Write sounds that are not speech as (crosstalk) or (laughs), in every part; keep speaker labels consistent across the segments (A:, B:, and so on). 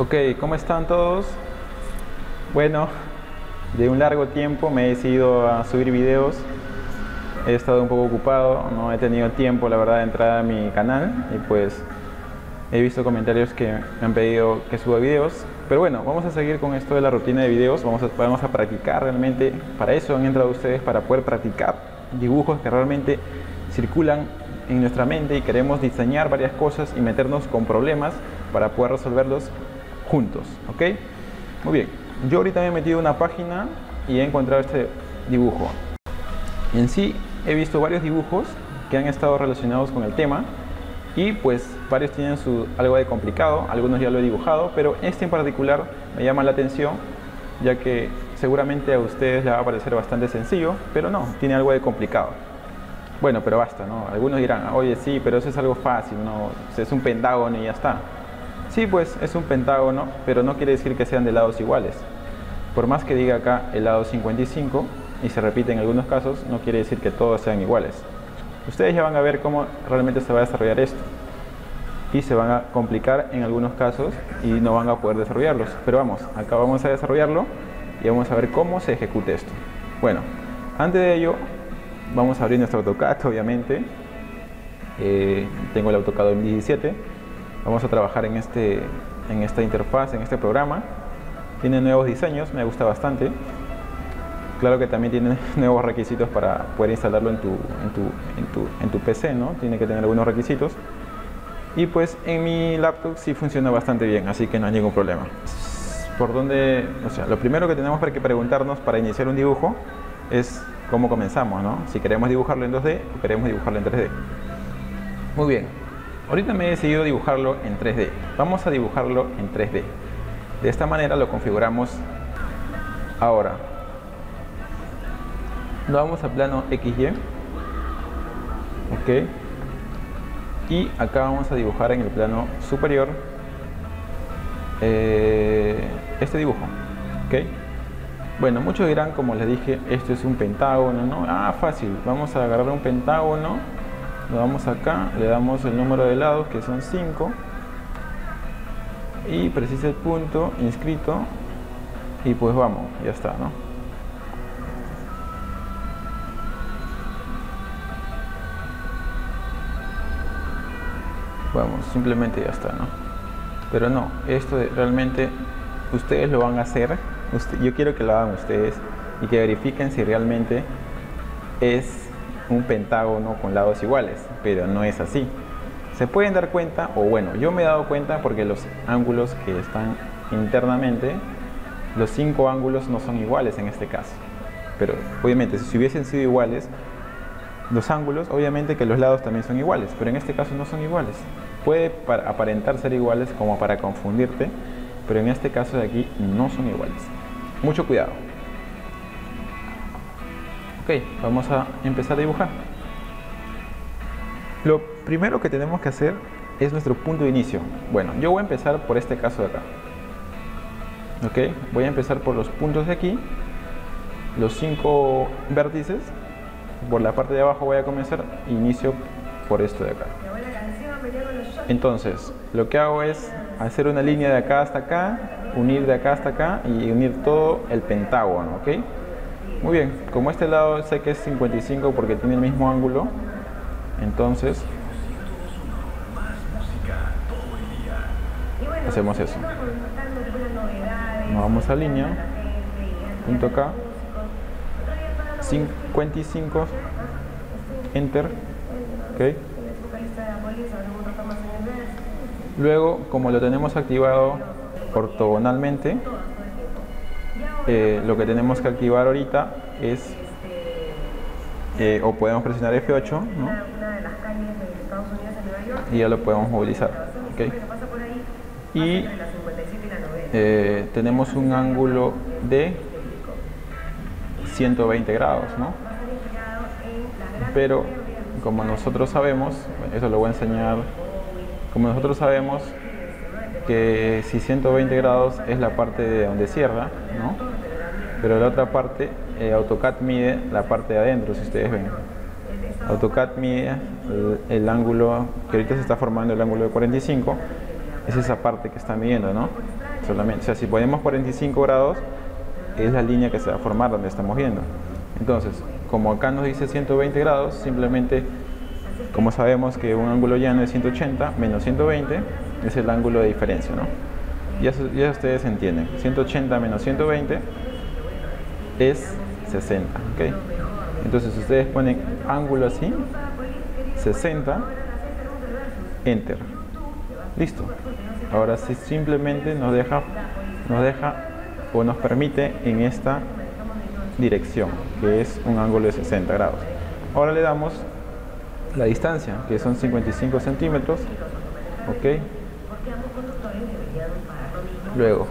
A: Ok, ¿cómo están todos? Bueno, de un largo tiempo me he decidido a subir videos. He estado un poco ocupado, no he tenido tiempo, la verdad, de entrar a mi canal y pues he visto comentarios que me han pedido que suba videos. Pero bueno, vamos a seguir con esto de la rutina de videos. Vamos a, vamos a practicar realmente. Para eso han entrado ustedes, para poder practicar dibujos que realmente circulan en nuestra mente y queremos diseñar varias cosas y meternos con problemas para poder resolverlos juntos, ¿ok? Muy bien, yo ahorita me he metido una página y he encontrado este dibujo. En sí he visto varios dibujos que han estado relacionados con el tema y pues varios tienen su, algo de complicado, algunos ya lo he dibujado, pero este en particular me llama la atención ya que seguramente a ustedes les va a parecer bastante sencillo, pero no, tiene algo de complicado. Bueno, pero basta, ¿no? Algunos dirán, oye, sí, pero eso es algo fácil, ¿no? Es un pentágono y ya está. Sí, pues es un pentágono, pero no quiere decir que sean de lados iguales. Por más que diga acá el lado 55 y se repite en algunos casos, no quiere decir que todos sean iguales. Ustedes ya van a ver cómo realmente se va a desarrollar esto. Y se van a complicar en algunos casos y no van a poder desarrollarlos. Pero vamos, acá vamos a desarrollarlo y vamos a ver cómo se ejecuta esto. Bueno, antes de ello, vamos a abrir nuestro AutoCAD, obviamente. Eh, tengo el AutoCAD 2017. Vamos a trabajar en, este, en esta interfaz, en este programa. Tiene nuevos diseños, me gusta bastante. Claro que también tiene (laughs) nuevos requisitos para poder instalarlo en tu, en tu, en tu, PC, ¿no? Tiene que tener algunos requisitos. Y pues en mi laptop sí funciona bastante bien, así que no hay ningún problema. Por donde, o sea, lo primero que tenemos para que preguntarnos para iniciar un dibujo es cómo comenzamos, ¿no? Si queremos dibujarlo en 2D o queremos dibujarlo en 3D. Muy bien, ahorita me he decidido dibujarlo en 3D. Vamos a dibujarlo en 3D. De esta manera lo configuramos ahora. Lo vamos a plano XY. Ok. Y acá vamos a dibujar en el plano superior eh, este dibujo. Ok. Bueno, muchos dirán, como les dije, esto es un pentágono, ¿no? Ah, fácil, vamos a agarrar un pentágono, lo damos acá, le damos el número de lados, que son 5, y precisa el punto, inscrito, y pues vamos, ya está, ¿no? Vamos, simplemente ya está, ¿no? Pero no, esto realmente ustedes lo van a hacer yo quiero que lo hagan ustedes y que verifiquen si realmente es un pentágono con lados iguales, pero no es así. Se pueden dar cuenta, o bueno, yo me he dado cuenta porque los ángulos que están internamente, los cinco ángulos no son iguales en este caso. Pero obviamente, si hubiesen sido iguales, los ángulos, obviamente que los lados también son iguales, pero en este caso no son iguales. Puede aparentar ser iguales como para confundirte, pero en este caso de aquí no son iguales. Mucho cuidado. Ok, vamos a empezar a dibujar. Lo primero que tenemos que hacer es nuestro punto de inicio. Bueno, yo voy a empezar por este caso de acá. Ok, voy a empezar por los puntos de aquí, los cinco vértices. Por la parte de abajo voy a comenzar, inicio por esto de acá. Entonces, lo que hago es hacer una línea de acá hasta acá, unir de acá hasta acá y unir todo el pentágono, ¿ok? Muy bien, como este lado sé que es 55 porque tiene el mismo ángulo, entonces hacemos eso. Nos vamos a línea, punto acá, 55, enter, ¿ok? Luego, como lo tenemos activado ortogonalmente, eh, lo que tenemos que activar ahorita es, eh, o podemos presionar F8, ¿no? y ya lo podemos movilizar. ¿okay? Y eh, tenemos un ángulo de 120 grados, ¿no? Pero como nosotros sabemos, eso lo voy a enseñar como nosotros sabemos que si 120 grados es la parte de donde cierra, ¿no? Pero la otra parte, eh, AutoCAD mide la parte de adentro, si ustedes ven. AutoCAD mide el, ángulo, que ahorita se está formando el ángulo de 45, es esa parte que está midiendo, ¿no? solamente. O sea, si ponemos 45 grados, es la línea que se va a formar donde estamos viendo. Entonces, como acá nos dice 120 grados, simplemente, como sabemos que un ángulo llano es 180 menos 120, es el ángulo de diferencia, ¿no? Ya, ya ustedes entienden. 180 menos 120 es 60, ¿ok? Entonces ustedes ponen ángulo así, 60, enter. Listo. Ahora sí simplemente nos deja, nos deja o nos permite en esta dirección, que es un ángulo de 60 grados. Ahora le damos la distancia, que son 55 centímetros. Ok. Luego,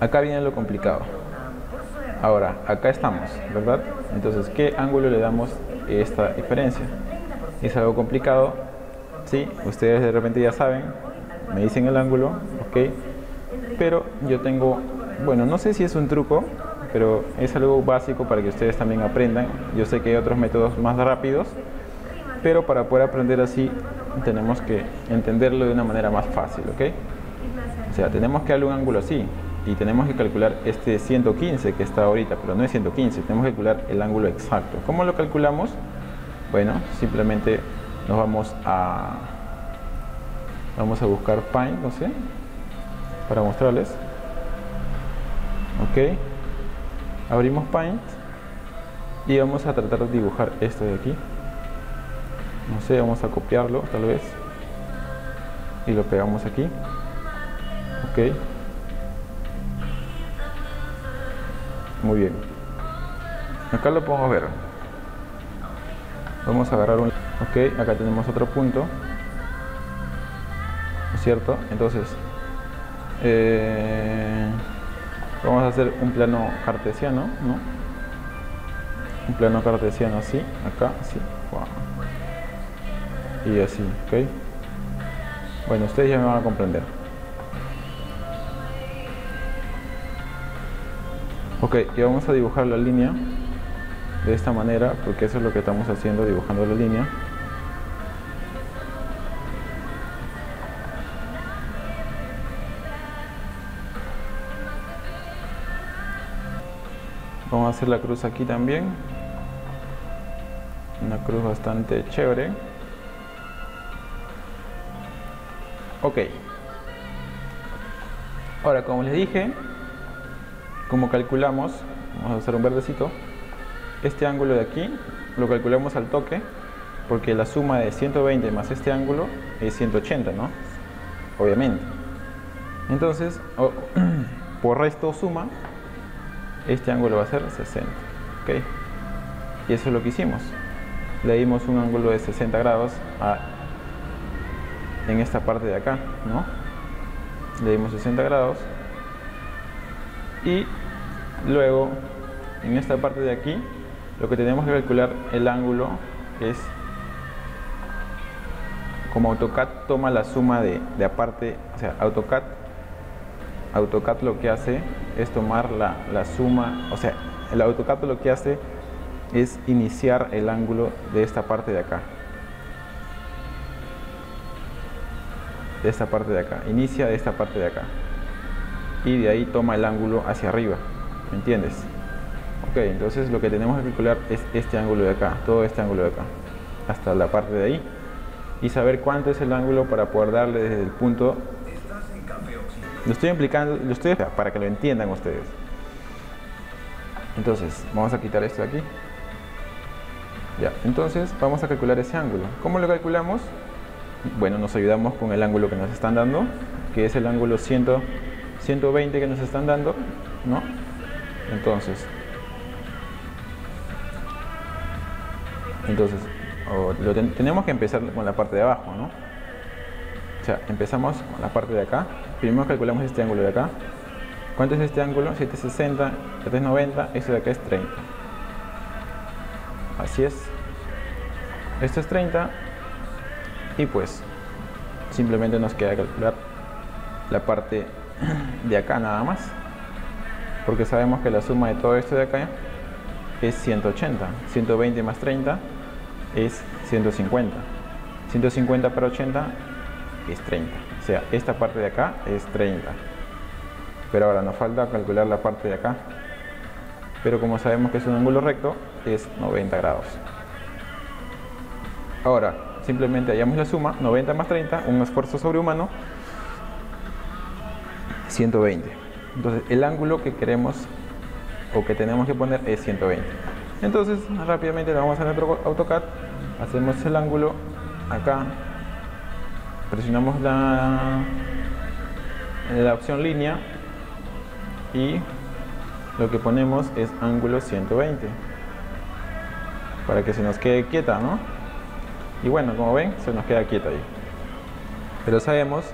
A: acá viene lo complicado. Ahora, acá estamos, ¿verdad? Entonces, ¿qué ángulo le damos esta diferencia? Es algo complicado, ¿sí? Ustedes de repente ya saben, me dicen el ángulo, ¿ok? Pero yo tengo, bueno, no sé si es un truco, pero es algo básico para que ustedes también aprendan. Yo sé que hay otros métodos más rápidos, pero para poder aprender así tenemos que entenderlo de una manera más fácil, ¿ok? O sea, tenemos que darle un ángulo así, y tenemos que calcular este 115 que está ahorita, pero no es 115, tenemos que calcular el ángulo exacto. ¿Cómo lo calculamos? Bueno, simplemente nos vamos a vamos a buscar Paint, no sé, para mostrarles. Ok, abrimos Paint y vamos a tratar de dibujar esto de aquí. No sé, vamos a copiarlo tal vez y lo pegamos aquí. Ok. Muy bien. Acá lo podemos ver. Vamos a agarrar un... Ok, acá tenemos otro punto. ¿No es cierto? Entonces, eh, vamos a hacer un plano cartesiano, ¿no? Un plano cartesiano así, acá, así. Y así, ¿ok? Bueno, ustedes ya me van a comprender. Ok, y vamos a dibujar la línea de esta manera, porque eso es lo que estamos haciendo, dibujando la línea. Vamos a hacer la cruz aquí también. Una cruz bastante chévere. Ok. Ahora, como les dije, como calculamos, vamos a hacer un verdecito, este ángulo de aquí lo calculamos al toque porque la suma de 120 más este ángulo es 180, ¿no? Obviamente. Entonces, (clears throat) por resto suma, este ángulo va a ser 60, ¿ok? Y eso es lo que hicimos. Le dimos un ángulo de 60 grados en esta parte de acá, ¿no? Le dimos 60 grados y luego en esta parte de aquí lo que tenemos que calcular el ángulo es como AutoCAD toma la suma de, de aparte, o sea, AutoCAD, AutoCAD lo que hace es tomar la, la suma, o sea, el AutoCAD lo que hace es iniciar el ángulo de esta parte de acá. De esta parte de acá. Inicia de esta parte de acá y de ahí toma el ángulo hacia arriba. ¿Me entiendes? Ok, entonces lo que tenemos que calcular es este ángulo de acá, todo este ángulo de acá, hasta la parte de ahí. Y saber cuánto es el ángulo para poder darle desde el punto... Lo estoy implicando, lo estoy para que lo entiendan ustedes. Entonces, vamos a quitar esto de aquí. Ya, entonces vamos a calcular ese ángulo. ¿Cómo lo calculamos? Bueno, nos ayudamos con el ángulo que nos están dando, que es el ángulo 100 120 que nos están dando, ¿no? Entonces, entonces tenemos que empezar con la parte de abajo, ¿no? O sea, empezamos con la parte de acá. Primero calculamos este ángulo de acá. ¿Cuánto es este ángulo? 760, 790, esto de acá es 30. Así es. Esto es 30 y pues simplemente nos queda calcular la parte de acá nada más porque sabemos que la suma de todo esto de acá es 180 120 más 30 es 150 150 para 80 es 30 o sea esta parte de acá es 30 Pero ahora nos falta calcular la parte de acá. Pero como sabemos que es un ángulo recto, es 90 grados. Ahora, simplemente hallamos la suma, 90 más 30, un esfuerzo sobrehumano, 120. Entonces, el ángulo que queremos o que tenemos que poner es 120. Entonces, rápidamente lo vamos a nuestro AutoCAD, hacemos el ángulo acá, presionamos la, la opción línea y lo que ponemos es ángulo 120 para que se nos quede quieta, ¿no? Y bueno, como ven, se nos queda quieta ahí. Pero sabemos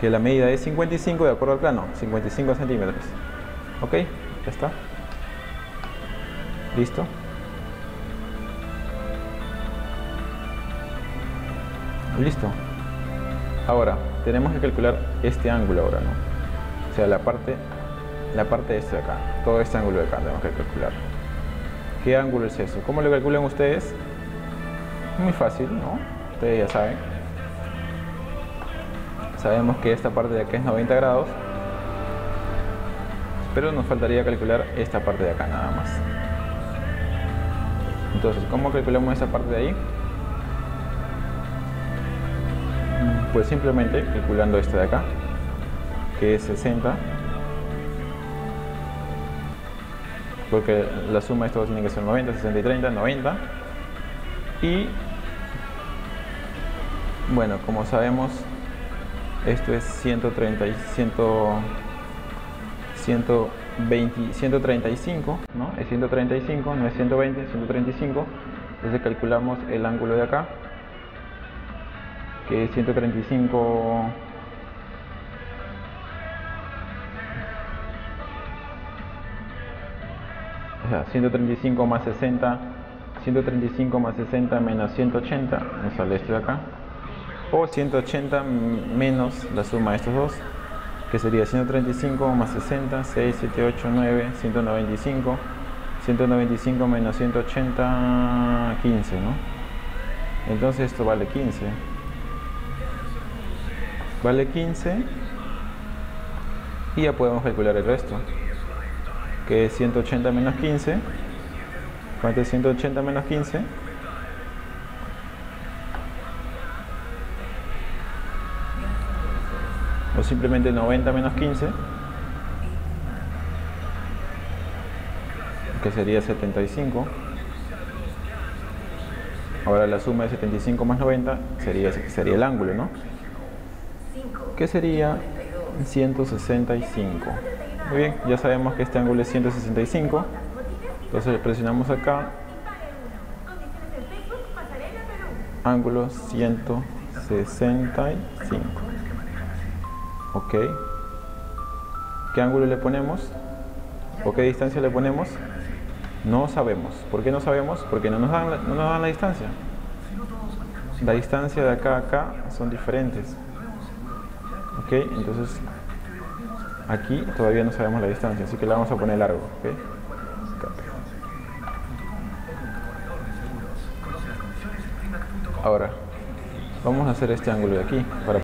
A: que la medida es 55 de acuerdo al plano, 55 centímetros. ¿Ok? Ya está. ¿Listo? Listo. Ahora, tenemos que calcular este ángulo ahora, ¿no? O sea, la parte, la parte de este de acá. Todo este ángulo de acá tenemos que calcular. ¿Qué ángulo es eso? ¿Cómo lo calculan ustedes? Muy fácil, ¿no? Ustedes ya saben. Sabemos que esta parte de acá es 90 grados. Pero nos faltaría calcular esta parte de acá nada más. Entonces, ¿cómo calculamos esa parte de ahí? Pues simplemente calculando esta de acá, que es 60. Porque la suma de estos tiene que ser 90, 60 y 30, 90. Y bueno, como sabemos, esto es 130 y 100, 120, 135, ¿no? Es 135, no es 120, 135. Entonces calculamos el ángulo de acá, que es 135 o sea, 135 más 60 135 más 60 menos 180 nos sale esto de acá o 180 menos la suma de estos dos que sería 135 más 60 6, 7, 8, 9 195 195 menos 180 15 ¿no? entonces esto vale 15 vale 15 y ya podemos calcular el resto que es 180 menos 15 ¿cuánto es 180 menos 15? Simplemente 90 menos 15 que sería 75 ahora la suma de 75 más 90 sería, sería el ángulo ¿no? que sería 165 muy bien, ya sabemos que este ángulo es 165 entonces presionamos acá. Ángulo 165 ok ¿qué ángulo le ponemos? ¿o qué distancia le ponemos? no sabemos ¿por qué no sabemos? porque no nos dan no nos dan la distancia la distancia de acá a acá son diferentes ok entonces aquí todavía no sabemos la distancia así que la vamos a poner largo ¿okay? ahora vamos a hacer este ángulo de aquí para